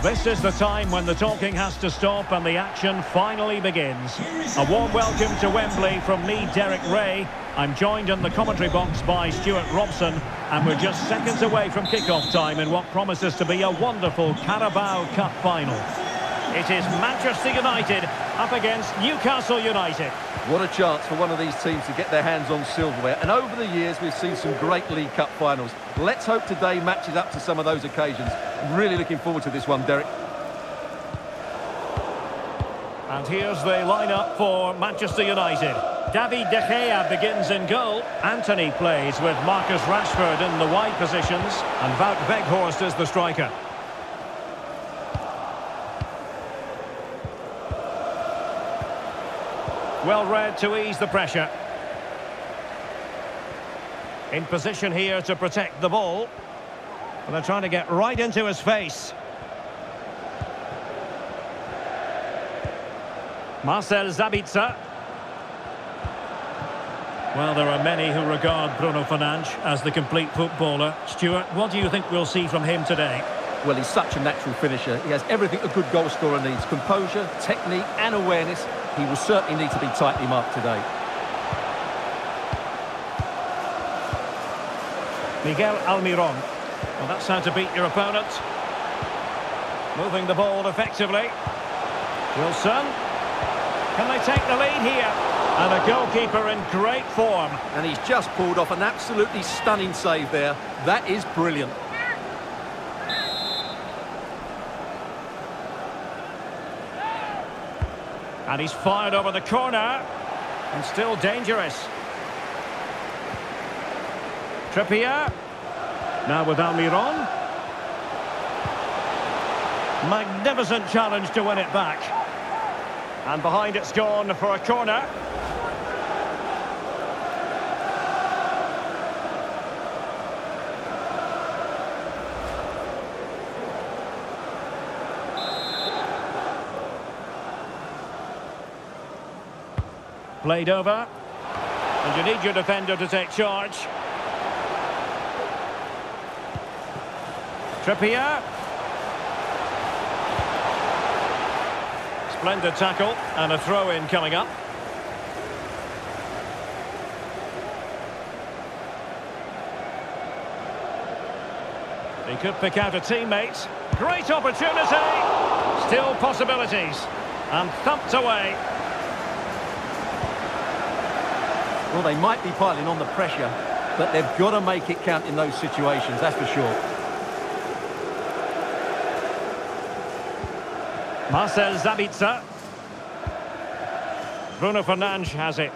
This is the time when the talking has to stop and the action finally begins. A warm welcome to Wembley from me, Derek Ray. I'm joined in the commentary box by Stuart Robson, and we're just seconds away from kick-off time in what promises to be a wonderful Carabao Cup final. It is Manchester United up against Newcastle United. What a chance for one of these teams to get their hands on silverware. And over the years, we've seen some great League Cup finals. Let's hope today matches up to some of those occasions. Really looking forward to this one, Derek. And here's the lineup for Manchester United. David De Gea begins in goal. Antony plays with Marcus Rashford in the wide positions. And Wout Weghorst is the striker. Well read to ease the pressure. In position here to protect the ball. And they're trying to get right into his face. Marcel Sabitzer. Well, there are many who regard Bruno Fernandes as the complete footballer. Stuart, what do you think we'll see from him today? Well, he's such a natural finisher. He has everything a good goal scorer needs. Composure, technique and awareness. He will certainly need to be tightly marked today. Miguel Almiron. Well, that's how to beat your opponent. Moving the ball effectively. Wilson. Can they take the lead here? And a goalkeeper in great form. And he's just pulled off an absolutely stunning save there. That is brilliant. And he's fired over the corner. And still dangerous. Trippier. Now with Almiron. Magnificent challenge to win it back. And behind it's gone for a corner. Played over. And you need your defender to take charge. Trippier. Splendid tackle and a throw-in coming up. He could pick out a teammate. Great opportunity. Still possibilities. And thumped away. Well, they might be piling on the pressure, but they've got to make it count in those situations, that's for sure. Marcel Sabitzer. Bruno Fernandes has it.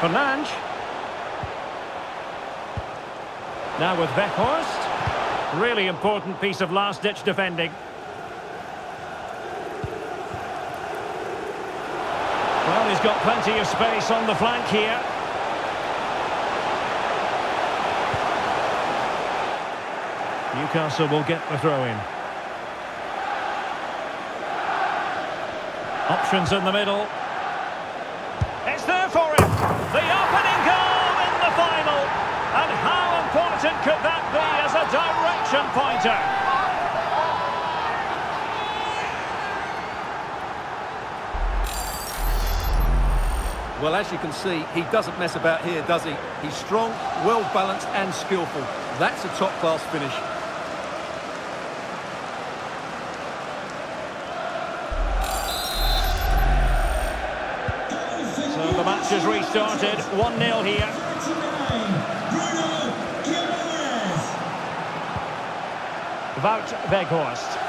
Fernandes. Now with Weghorst. Really important piece of last-ditch defending. Well, he's got plenty of space on the flank here. Newcastle will get the throw-in. Options in the middle. It's there for him. The opening goal in the final. And how important could that be as a direction pointer? Well, as you can see, he doesn't mess about here, does he? He's strong, well-balanced and skillful. That's a top-class finish. Match has restarted. 1-0 here. Wout Weghorst.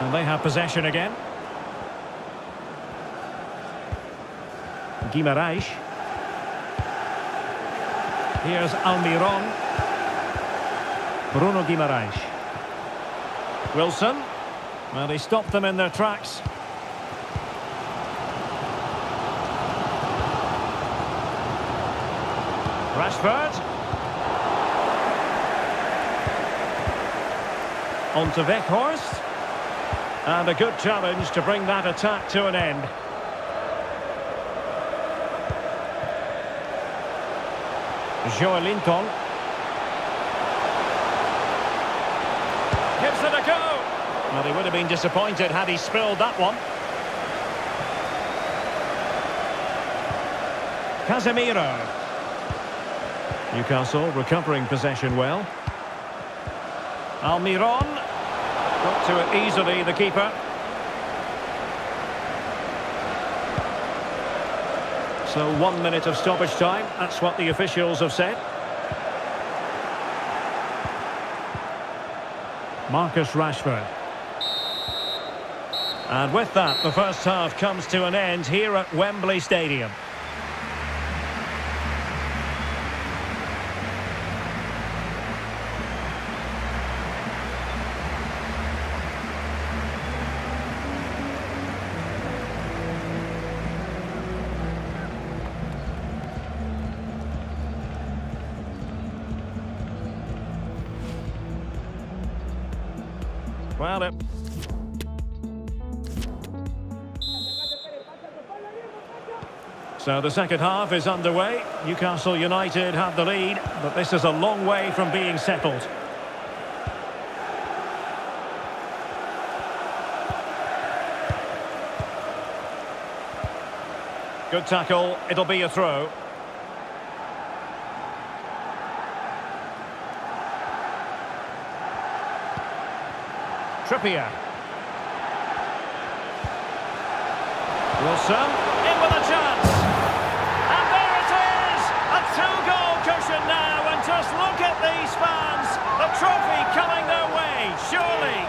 And they have possession again. Guimaraes. Here's Almiron. Bruno Guimaraes. Wilson. Well, he stopped them in their tracks. Rashford. On to Weghorst. And a good challenge to bring that attack to an end. Joelinton. Gives it a go. Well, he would have been disappointed had he spilled that one. Casemiro. Newcastle recovering possession well. Almiron. Got to it easily, the keeper. So one minute of stoppage time. That's what the officials have said. Marcus Rashford. And with that, the first half comes to an end here at Wembley Stadium. Well, it... So the second half is underway. Newcastle United have the lead, but this is a long way from being settled. Good tackle. It'll be a throw. Trippier. Wilson, two-goal cushion now, and just look at these fans. The trophy coming their way, surely.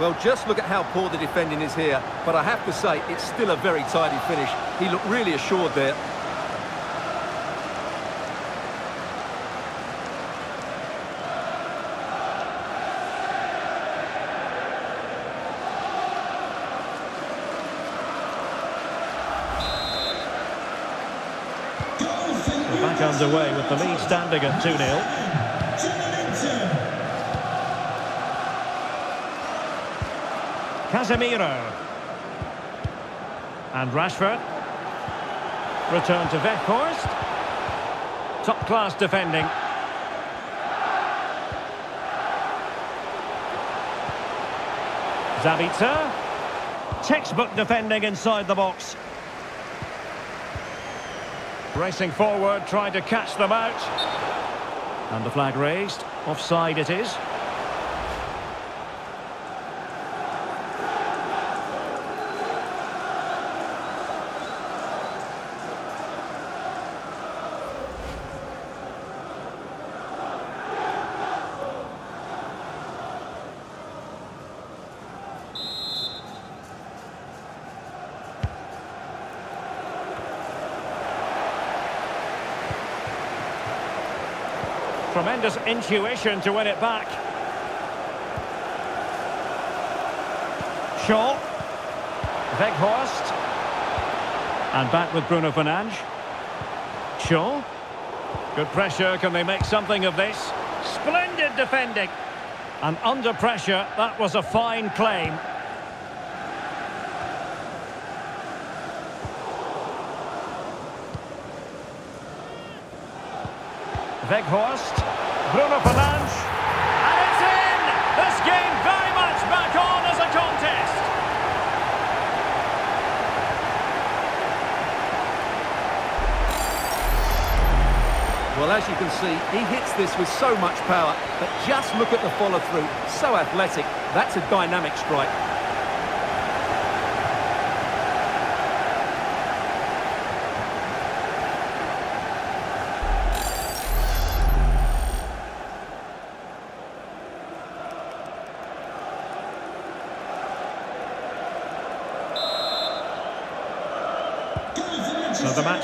Well, just look at how poor the defending is here. But I have to say, it's still a very tidy finish. He looked really assured there. Underway with the lead standing at 2-0. Casemiro. And Rashford. Return to Weghorst. Top-class defending. Sabitzer. Textbook defending inside the box. Racing forward, trying to catch them out. And the flag raised. Offside it is. Tremendous intuition to win it back. Shaw. Weghorst. And back with Bruno Fernandes. Shaw. Good pressure. Can they make something of this? Splendid defending. And under pressure, that was a fine claim. Bruno Fernandes, and it's in! This game very much back on as a contest. Well, as you can see, he hits this with so much power, but just look at the follow-through. So athletic. That's a dynamic strike.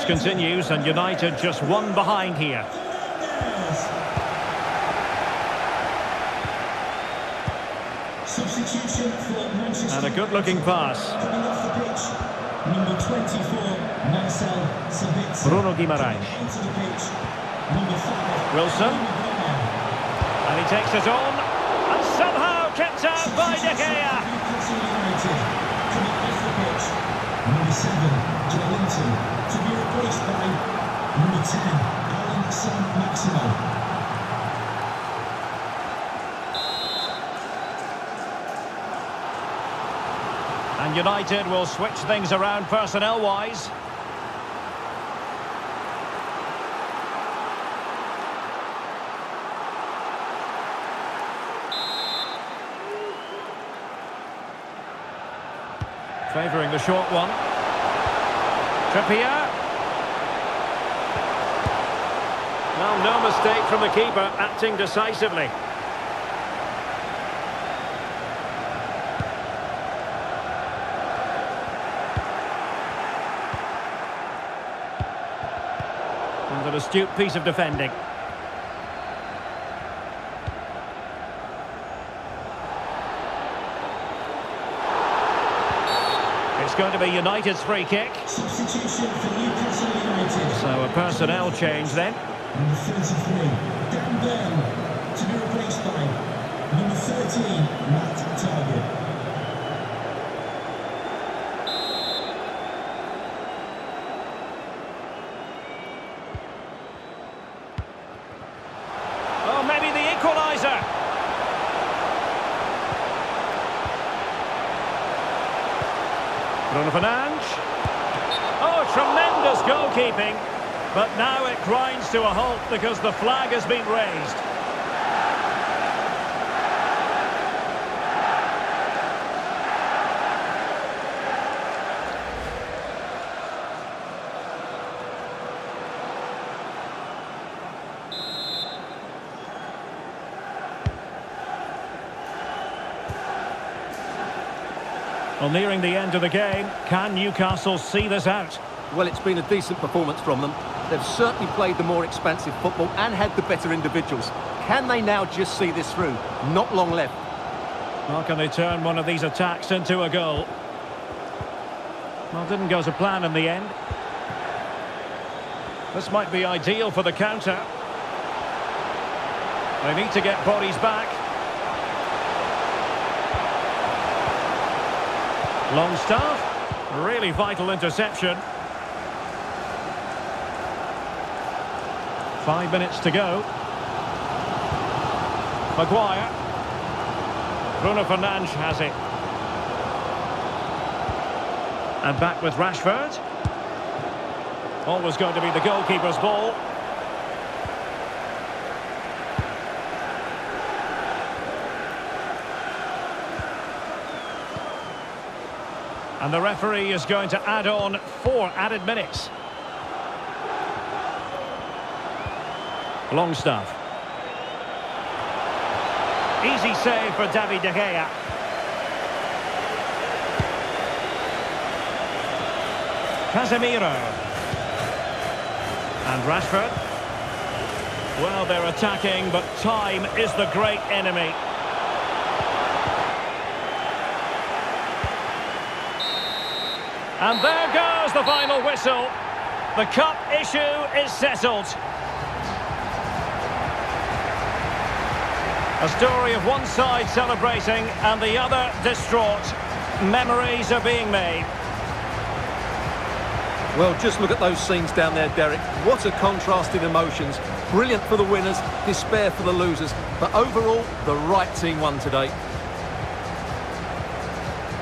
Continues and United just one behind here. Substitution for Manchester And a good-looking pass. Coming off the pitch, number 24, Marcel Sabitzer. Bruno Guimaraes. Onto the pitch, number 5, Wilson. And he takes it on. And somehow kept out by De Gea. Coming off the pitch, number 7, Joe to be replaced by number 10, Alan San Maximo. And United will switch things around personnel-wise. Favouring the short one. Trippier. Well, no mistake from the keeper, acting decisively. And an astute piece of defending. It's going to be United's free kick. So a personnel change then. Number 33, Dan Burn, to be replaced by number 13, Matt Targett. Oh, maybe the equaliser. Bruno Fernandes. Oh, tremendous goalkeeping. But now it grinds to a halt because the flag has been raised. Well, nearing the end of the game, can Newcastle see this out? Well, it's been a decent performance from them. They've certainly played the more expansive football and had the better individuals. Can they now just see this through? Not long left. How can they turn one of these attacks into a goal? Well, didn't go to plan in the end. This might be ideal for the counter. They need to get bodies back. Longstaff, really vital interception. Five minutes to go. Maguire. Bruno Fernandes has it. And back with Rashford. Always going to be the goalkeeper's ball. And the referee is going to add on four added minutes. Longstaff. Easy save for David De Gea. Casemiro. And Rashford. Well, they're attacking, but time is the great enemy. And there goes the final whistle. The cup issue is settled. A story of one side celebrating and the other distraught. Memories are being made. Well, just look at those scenes down there, Derek. What a contrast in emotions. Brilliant for the winners, despair for the losers. But overall, the right team won today.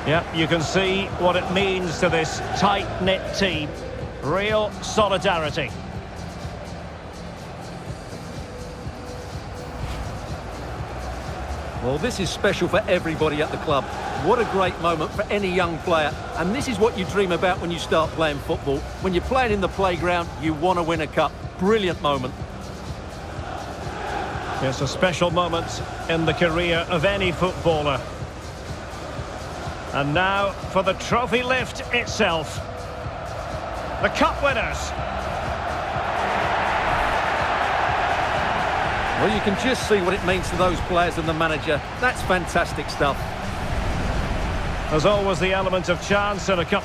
Yeah, you can see what it means to this tight-knit team. Real solidarity. Well, this is special for everybody at the club. What a great moment for any young player. And this is what you dream about when you start playing football. When you're playing in the playground, you want to win a cup. Brilliant moment. It's a special moment in the career of any footballer. And now for the trophy lift itself. The cup winners. Well, you can just see what it means to those players and the manager. That's fantastic stuff. There's always the element of chance in a cup